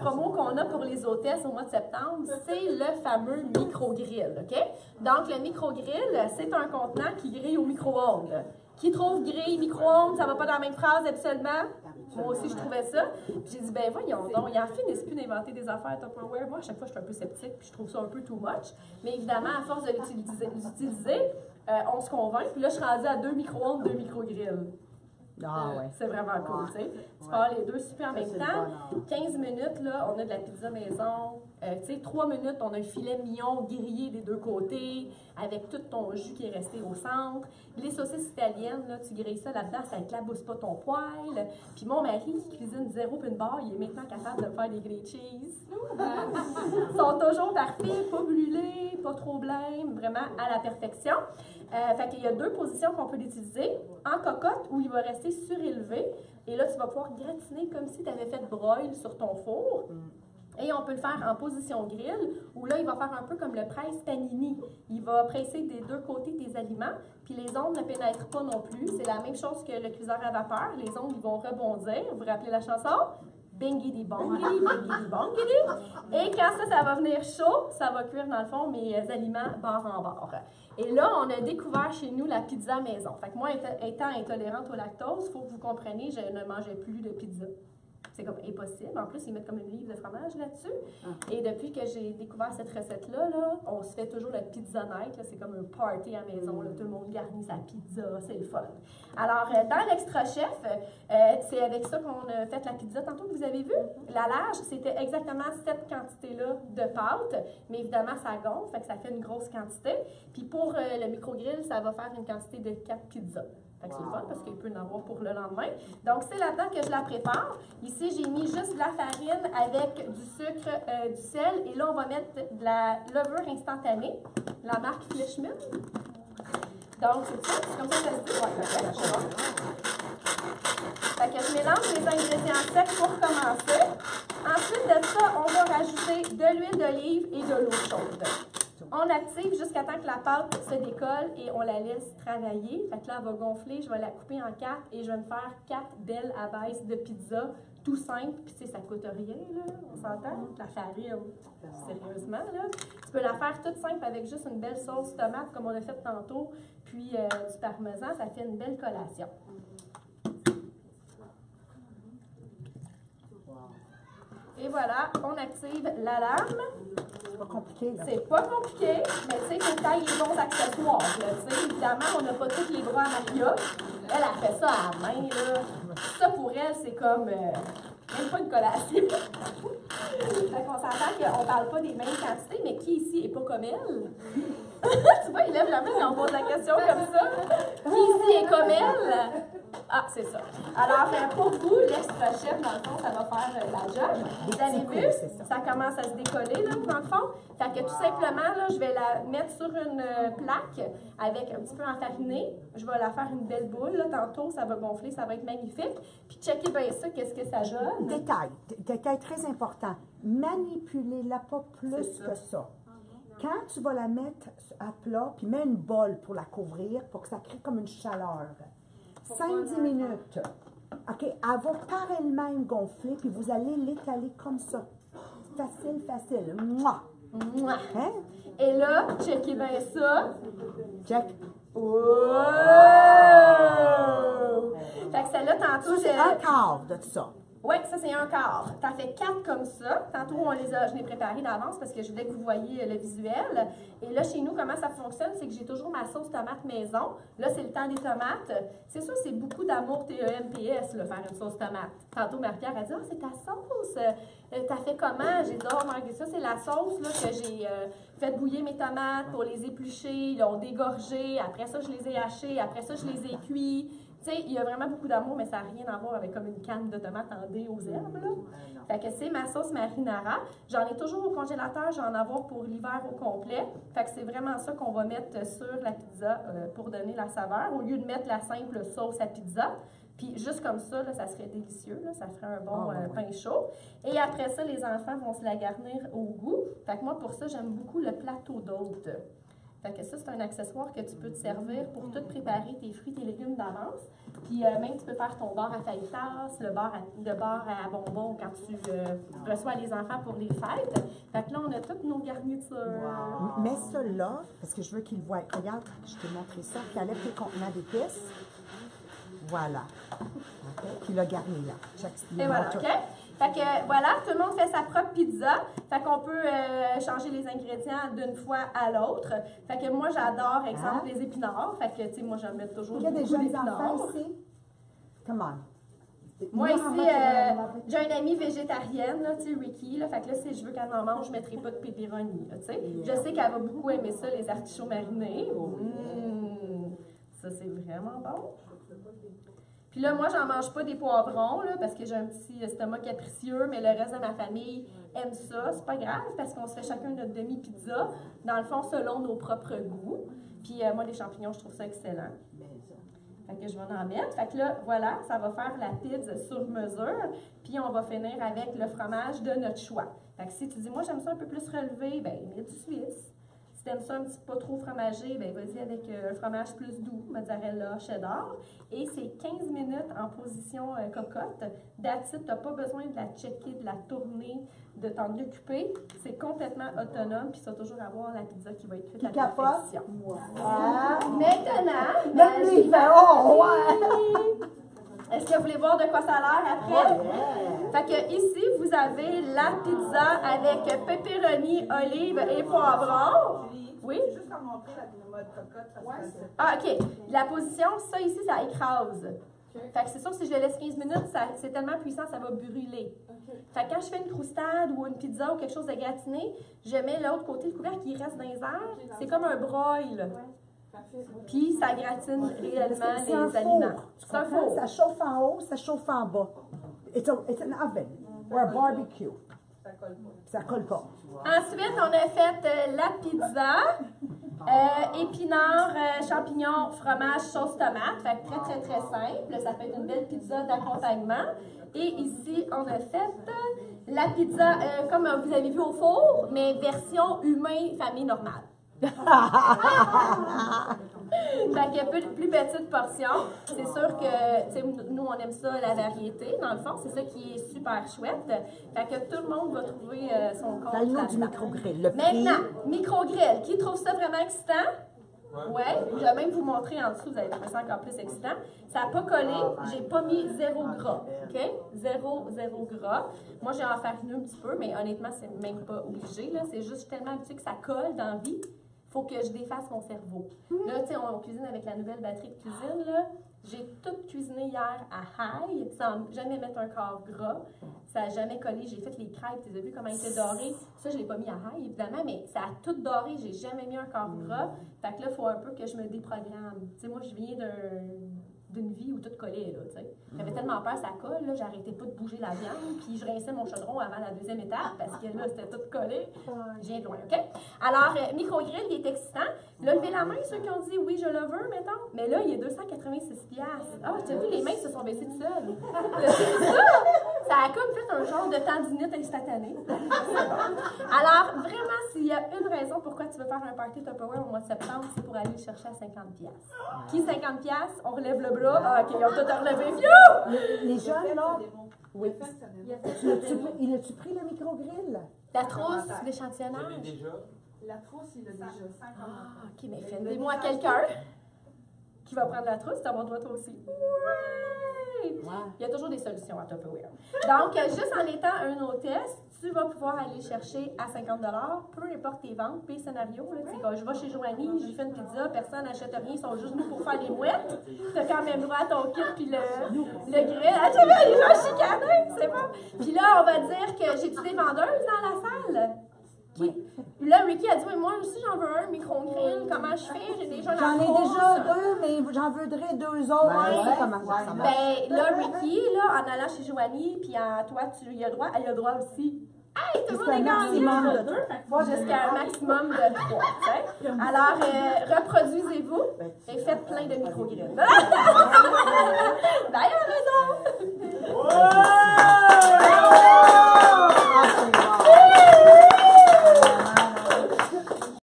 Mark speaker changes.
Speaker 1: promo qu'on a pour les hôtesses au mois de septembre, c'est le fameux micro-grill, OK? Donc, le micro-grill, c'est un contenant qui grille au micro-ondes. Qui trouve grille, micro-ondes, ça va pas dans la même phrase absolument? Moi aussi, je trouvais ça. Puis j'ai dit, ben voyons donc, ils en finissent plus d'inventer des affaires Tupperware. Moi, à chaque fois, je suis un peu sceptique, puis je trouve ça un peu too much. Mais évidemment, à force de l'utiliser, euh, on se convainc. Puis là, je suis rendue à deux micro-ondes, deux micro-grilles.
Speaker 2: Ah
Speaker 1: Euh,
Speaker 2: ouais.
Speaker 1: C'est vraiment cool, tu sais. Tu
Speaker 2: Ouais.
Speaker 1: pars les deux super en même temps.
Speaker 2: bonheur.
Speaker 1: 15 minutes, là, on a de la pizza maison. Euh, tu sais, 3 minutes, on a un filet mignon grillé des deux côtés, avec tout ton jus qui est resté au centre. Les saucisses italiennes, là, tu grilles ça là-dedans, ça éclabousse pas ton poêle. Puis mon mari, qui cuisine zéro pin bar, il est maintenant capable de me faire des grilled cheese. Ils sont toujours parfaits, pas brûlés, pas trop blêmes, vraiment à la perfection. Euh, fait qu'il y a deux positions qu'on peut l'utiliser. En cocotte, où il va rester surélevé. Et là, tu vas pouvoir gratiner comme si tu avais fait broil sur ton four. Et on peut le faire en position grill, où là, il va faire un peu comme le presse panini. Il va presser des deux côtés tes aliments, puis les ondes ne pénètrent pas non plus. C'est la même chose que le cuiseur à vapeur. Les ondes, ils vont rebondir. Vous vous rappelez la chanson? Bingidi bongidi, bingidi bongidi. Et quand ça, ça va venir chaud, ça va cuire dans le fond mes euh, aliments barre en barre. Et là, on a découvert chez nous la pizza maison. Fait que moi, éta- étant intolérante au lactose, il faut que vous compreniez, je ne mangeais plus de pizza. C'est comme impossible. En plus, ils mettent comme une livre de fromage là-dessus. Et depuis que j'ai découvert cette recette-là, là, on se fait toujours la pizza night. là. C'est comme un party à la maison. là. Tout le monde garnit sa pizza. C'est le fun. Alors, euh, dans l'extra chef, euh, c'est avec ça qu'on a fait la pizza tantôt que vous avez vu. La large, c'était exactement cette quantité-là de pâte. Mais évidemment, ça gonfle, fait que ça fait une grosse quantité. Puis pour euh, le micro-grill, ça va faire une quantité de 4 pizzas. Que c'est le fun parce qu'il peut en avoir pour le lendemain. Donc, c'est là-dedans que je la prépare. Ici, j'ai mis juste de la farine avec du sucre, euh, du sel. Et là, on va mettre de la levure instantanée, la marque Fleischmann. Donc, c'est ça. C'est comme ça que ça se dit. Fait que je mélange les ingrédients secs pour commencer. Ensuite de ça, on va rajouter de l'huile d'olive et de l'eau chaude. On active jusqu'à temps que la pâte se décolle et on la laisse travailler. Fait que là, elle va gonfler. Je vais la couper en quatre et je vais me faire quatre belles à base de pizza. Tout simple. Puis, tu sais, ça coûte rien, là. On s'entend? La farine. Sérieusement, là. Tu peux la faire toute simple avec juste une belle sauce tomate, comme on a fait tantôt, puis euh, du parmesan. Ça fait une belle collation. Et voilà, on active l'alarme.
Speaker 2: C'est pas compliqué.
Speaker 1: C'est pas compliqué, mais tu sais, il faut que t'ailles les bons accessoires. là, tu sais. Évidemment, on n'a pas tous les bras à Maria. Elle a fait ça à la main. Là. Ça, pour elle, c'est comme euh, même pas une collation. fait qu'on s'entend qu'on parle pas des mêmes quantités, mais qui ici est pas comme elle? tu vois, il lève la main quand on pose la question comme ça. Qui ici est comme elle? Ah, c'est ça. Alors, euh, pour vous, l'extra chef, dans le fond, ça va faire euh, la job. Vous avez vu,
Speaker 2: ça.
Speaker 1: commence à se décoller, là, dans le fond. Fait que tout simplement, là, je vais la mettre sur une euh, plaque avec un petit peu enfarinée. Je vais la faire une belle boule, là. Tantôt, ça va gonfler, ça va être magnifique. Puis, checkez bien ça, qu'est-ce que ça donne.
Speaker 2: Détail, détail très important. Manipulez-la pas plus
Speaker 1: ça.
Speaker 2: que ça. Quand tu vas la mettre à plat, puis mets une bolle pour la couvrir pour que ça crée comme une chaleur. 5-10 minutes. OK, elle va par elle-même gonfler, puis vous allez l'étaler comme ça. Facile, facile. Mouah.
Speaker 1: Mouah.
Speaker 2: Hein?
Speaker 1: Et là, checkez bien ça.
Speaker 2: Check.
Speaker 1: Wow! Fait que celle-là, tantôt, j'ai...
Speaker 2: un quart de ça.
Speaker 1: Oui, ça c'est un quart. T'en fais quatre comme ça. Tantôt, on les a, je l'ai préparé d'avance parce que je voulais que vous voyiez euh, le visuel. Et là, chez nous, comment ça fonctionne, c'est que j'ai toujours ma sauce tomate maison. Là, c'est le temps des tomates. C'est sûr, c'est beaucoup d'amour TEMPS, là, faire une sauce tomate. Tantôt, Marie-Pierre a dit, ah, c'est ta sauce. Euh, T'as fait comment? J'ai dit, oh, ça, c'est la sauce là, que j'ai euh, fait bouillir mes tomates pour les éplucher. Ils l'ont dégorgé. Après ça, je les ai hachées. Après ça, je les ai cuits. Tu sais, il y a vraiment beaucoup d'amour, mais ça n'a rien à voir avec comme une canne de tomates en dés aux herbes. Là. Fait que c'est ma sauce marinara. J'en ai toujours au congélateur, j'en avoir pour l'hiver au complet. Fait que c'est vraiment ça qu'on va mettre sur la pizza euh, pour donner la saveur, au lieu de mettre la simple sauce à pizza. Puis juste comme ça, là, ça serait délicieux, là, ça ferait un bon
Speaker 2: Ah,
Speaker 1: euh, pain chaud. Et après ça, les enfants vont se la garnir au goût. Fait que moi, pour ça, j'aime beaucoup le plateau d'hôte. Fait que ça, c'est un accessoire que tu peux te servir pour tout préparer tes fruits, tes légumes d'avance. Puis euh, même, tu peux faire ton bar à fajitas, le bar le bar à bonbons quand tu euh, reçois les enfants pour les fêtes. Fait que là, on a toutes nos garnitures.
Speaker 2: Mets ça là, parce que je veux qu'ils voient. Regarde, je t'ai montré ça. Puis enlève tes contenants d'épices. Voilà. OK? Puis le garni là.
Speaker 1: Et voilà, OK? Fait que voilà, tout le monde fait sa propre pizza. Fait qu'on peut euh, changer les ingrédients d'une fois à l'autre. Fait que moi, j'adore, exemple, les épinards. Fait que, tu sais, moi, j'en mets toujours
Speaker 2: Il y a des jeunes enfants ici. Come on.
Speaker 1: Moi, ici, euh, j'ai une amie végétarienne, là, tu sais, Ricky, là, fait que là, si je veux qu'elle en mange, je ne mettrai pas de pepperoni, tu sais. Je sais qu'elle va beaucoup aimer ça, les artichauts marinés. Mmh, ça, c'est vraiment bon. Puis là, moi, j'en mange pas des poivrons, là, parce que j'ai un petit estomac capricieux, mais le reste de ma famille aime ça. C'est pas grave, parce qu'on se fait chacun notre demi-pizza, dans le fond, selon nos propres goûts. Puis euh, moi, les champignons, je trouve ça excellent. Fait que je vais en mettre. Fait que là, voilà, ça va faire la pizza sur mesure. Puis on va finir avec le fromage de notre choix. Fait que si tu dis, moi j'aime ça un peu plus relevé, ben mets du Suisse. Si t'aimes ça un petit peu pas trop fromagé, ben vas-y avec euh, un fromage plus doux, mozzarella, cheddar. Et c'est 15 minutes en position euh, cocotte. It, t'as pas besoin de la checker, de la tourner, de t'en occuper. C'est complètement autonome, puis ça va toujours avoir la pizza qui va être faite
Speaker 2: Qui
Speaker 1: à
Speaker 2: capote?
Speaker 1: perfection.
Speaker 2: Ah.
Speaker 1: Maintenant,
Speaker 2: il fait Oh, ouais!
Speaker 1: Est-ce que vous voulez voir de quoi ça a l'air après? Fait que ici, vous avez la pizza avec pepperoni, olive et poivron. Oui?
Speaker 3: Juste à montrer la mode cocotte. parce que c'est-
Speaker 1: Ah, OK. La position, ça ici, ça écrase. Fait que c'est sûr que si je le laisse 15 minutes, c'est tellement puissant, ça va brûler. Fait que quand je fais une croustade ou une pizza ou quelque chose de gratiné, je mets l'autre côté, le couvercle qui reste dans les airs. C'est comme un broil. Puis ça gratine réellement les
Speaker 2: un
Speaker 1: aliments.
Speaker 2: Tu
Speaker 1: C'est un
Speaker 2: comprends?
Speaker 1: four.
Speaker 2: Ça chauffe en haut, ça chauffe en bas. It's, a, it's an oven or a barbecue.
Speaker 3: Ça colle pas.
Speaker 2: Ça colle pas.
Speaker 1: Ensuite, on a fait euh, la pizza. Euh, épinards, euh, champignons, fromage, sauce tomate. Fait que très, très, très simple. Ça peut être une belle pizza d'accompagnement. Et ici, on a fait euh, la pizza comme vous avez vu au four, mais version humain, famille normale. fait que plus, plus petite portion. C'est sûr que, nous, on aime ça, la variété, dans le fond. C'est ça qui est super chouette. Fait que tout le monde va trouver euh, son compte.
Speaker 2: Dans le nom du micro-grill. Le prix,
Speaker 1: Maintenant, micro-grill. Qui trouve ça vraiment excitant? Ouais. Je vais même vous montrer en dessous, vous allez trouver ça encore plus excitant. Ça n'a pas collé, j'ai pas mis zéro gras. OK? Zéro, zéro gras. Moi, j'ai enfarineux un petit peu, mais honnêtement, c'est même pas obligé. là. C'est juste tellement habitué que ça colle dans la vie. Faut que je défasse mon cerveau. Là, tu sais, on, on cuisine avec la nouvelle batterie de cuisine, là. J'ai tout cuisiné hier à high, sans jamais mettre un corps gras. Ça n'a jamais collé. J'ai fait les crêpes, tu as vu comment ils étaient dorés. Ça, je l'ai pas mis à high, évidemment, mais ça a tout doré. J'ai jamais mis un corps gras. Fait que là, il faut un peu que je me déprogramme. Tu sais, moi, je viens d'un d'une vie où tout collait, là, tu sais. J'avais tellement peur ça colle, là, j'arrêtais pas de bouger la viande, puis je rinçais mon chaudron avant la deuxième étape, parce que là, c'était tout collé. Viens de loin, OK? Alors, euh, micro-grill, il est excitant. Là, levez la main, ceux qui ont dit « oui, je le veux », mettons. Mais là, il est 286 piastres. Ah, tu as vu, les mains se sont baissées tout seules. Ça? Ça a comme fait un genre de tendinite instantanée. Alors, vraiment, s'il y a une raison pourquoi tu veux faire un party Tupperware au mois de septembre, c'est pour aller le chercher à 50 piastres. Qui 50 piastres? On relève le bras. Ah, OK, ont tout relevé. Phew!
Speaker 2: Les, les jeunes, là, oui. Il a-tu pris le micro-grill?
Speaker 1: La trousse d'échantillonnage.
Speaker 4: déjà?
Speaker 3: La trousse, il a déjà 50
Speaker 1: Ah, OK, mais faites-moi quelqu'un qui va prendre la trousse. T'as mon doigt toi aussi. Ouais! Il y a toujours des solutions à Tupperware. Donc, euh, juste en étant un hôtesse, tu vas pouvoir aller chercher à 50 peu importe tes ventes, puis scénario. Là, quand je vais chez Joanie, j'ai fait une pizza, personne n'achète rien, ils sont juste venus pour faire les mouettes. Tu as quand même droit à ton kit, puis le, le grill. Ah, tu vois, les gens chicanés, c'est bon. Puis là, on va dire que j'ai-tu des vendeuses dans la salle? Là, Ricky a dit, oui, moi aussi, j'en veux un micro-grill. Comment je fais? J'ai déjà la
Speaker 2: J'en ai déjà deux, mais j'en voudrais deux autres.
Speaker 4: Ben
Speaker 2: Tu sais
Speaker 4: ouais,
Speaker 2: comment ça, ça marche.
Speaker 1: Ben là, Ricky, là, en allant chez Joanie, puis en toi, tu y as droit, elle a droit aussi. Hey, tout le monde
Speaker 2: Jusqu'à
Speaker 1: est
Speaker 2: un maximum
Speaker 1: gagnant!
Speaker 2: de deux.
Speaker 1: Jusqu'à un maximum de trois. Alors, euh, reproduisez-vous et faites plein de micro-grilles. D'ailleurs, raison!